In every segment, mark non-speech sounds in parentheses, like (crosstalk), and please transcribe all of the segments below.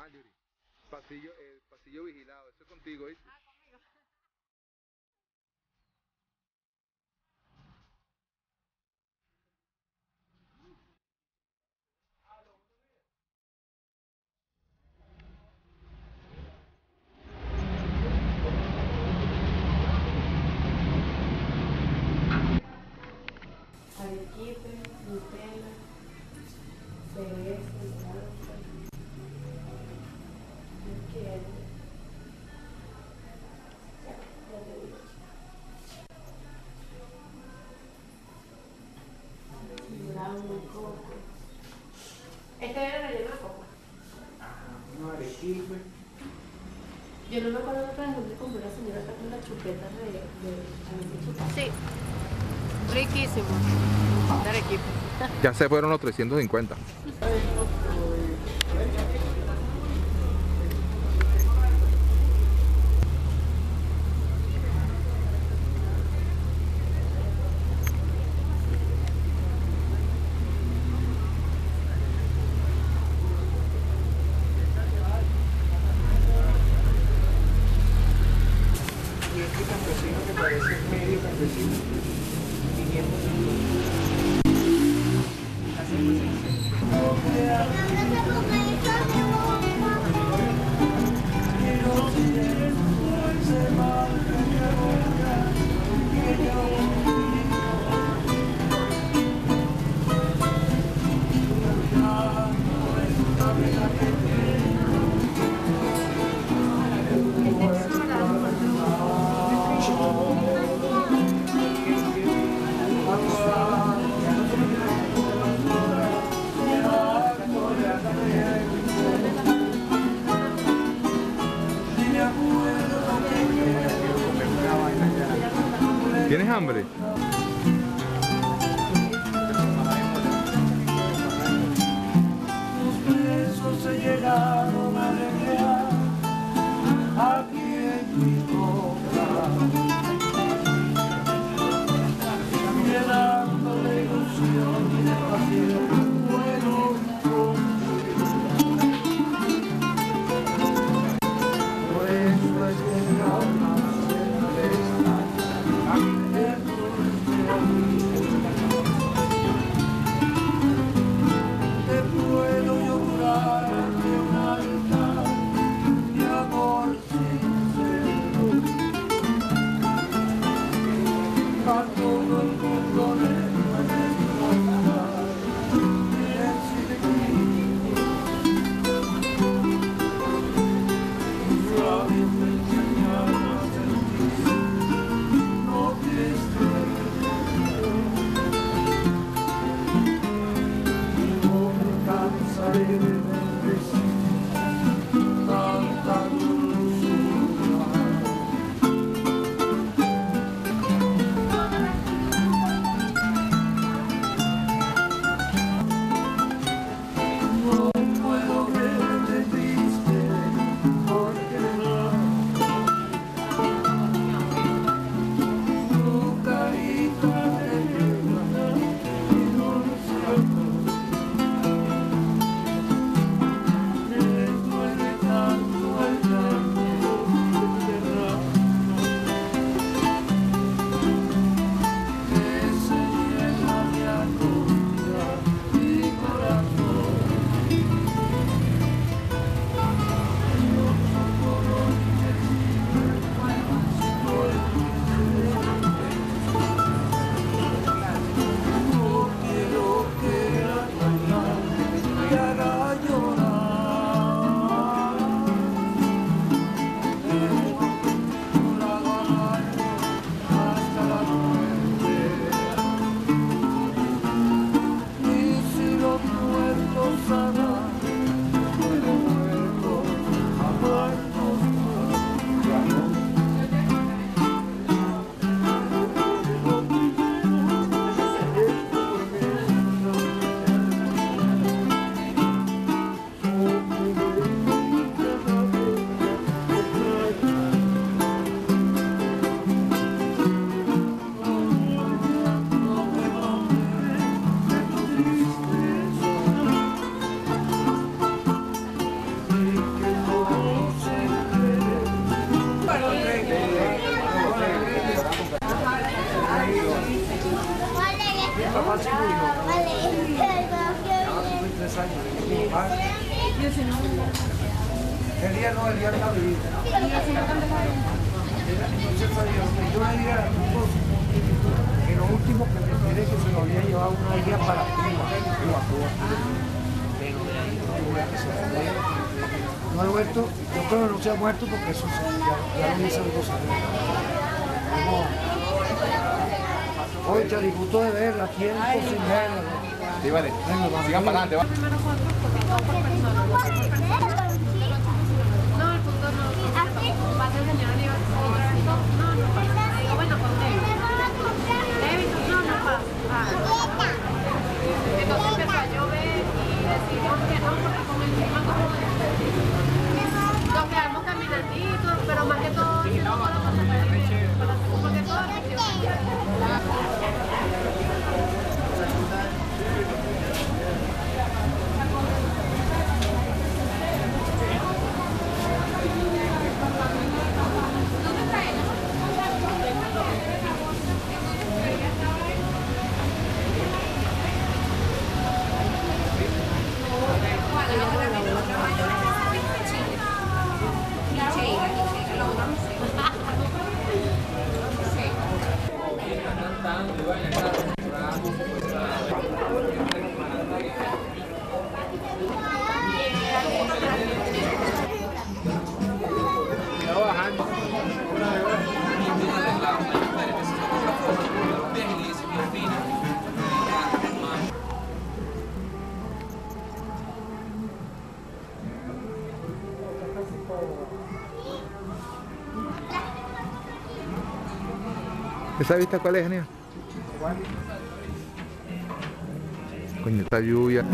Marjorie. Pasillo, el pasillo vigilado, eso es contigo, ¿eh? chupetas de, de, Sí, riquísimo. Equipo. Ya se fueron los 350. somebody. El día no, el día está vivido. Entonces, yo le dije a la que lo último que me enteré que se lo había llevado una guía para Cuba, Cuba, Cuba. Pero se. No ha vuelto, yo creo que no se ha muerto porque eso se, ya, ya lo hice algo Hoy te disfruto de verla, tiempo sin verla. Sí, vale. Sigan para adelante, va. ¿Esa vista cuál es, Daniel? Coño, esta lluvia.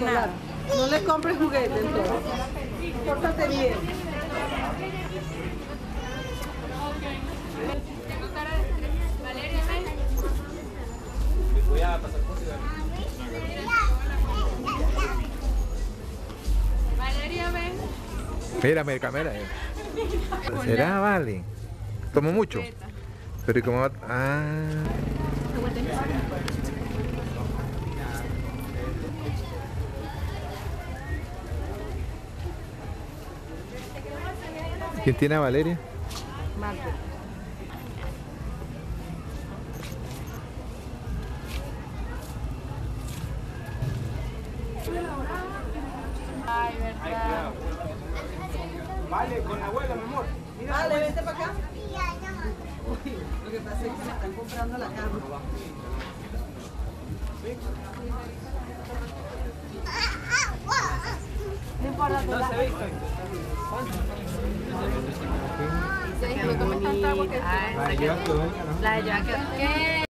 Voy a nada. No le compres juguete entonces. Pórtate bien. Valeria, ven. Valeria, ven. Mírame, cámara. ¿Será, vale? ¿Tomó mucho? Pero ¿y cómo va? Ah. ¿Quién tiene a Valeria? Ay, verdad. Vale, con la abuela, mi amor. Mira, vale, vente para acá. Uy, lo que pasa es que me están comprando la cama. No importa, tú la... Se disfruta bastante porque... Ay, La de Joaquín.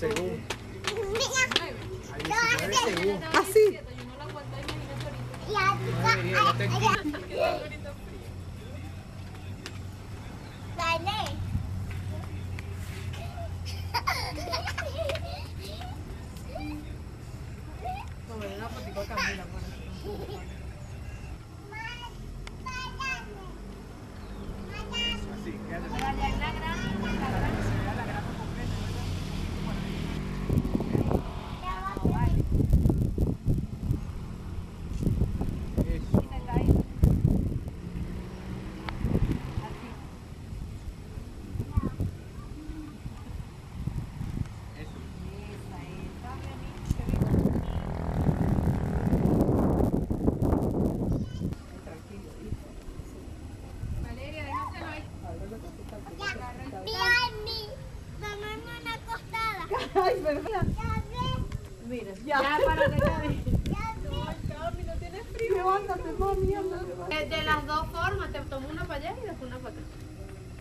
según. Así.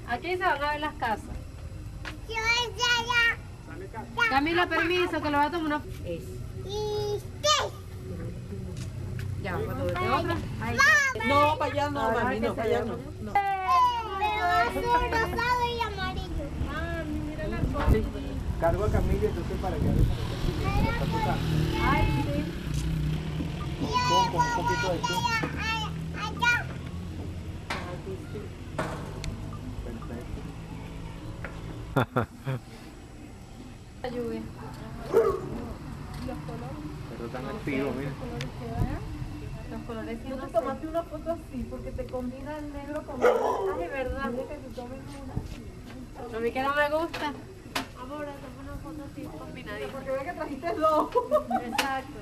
Aquí se van a ver las casas. Yo ya, Camila, permiso, que lo va a tomar una. Es. ya. ¿Y cuando de otra. Ahí. No, para allá no, Ahora mami, no, para allá no. ¿no? no. Pero azul, rosado y amarillo. Cargo a Camila entonces para que Ay, sí. con un poquito de (laughs) La lluvia. Pero tan activo, mira. Los colores No no te tomaste una foto así porque te combina el negro con Ay, verdad. Que te tomen una. A mí que no me gusta. Amor, toma una foto así combinadita. Porque ve que trajiste dos. Exacto.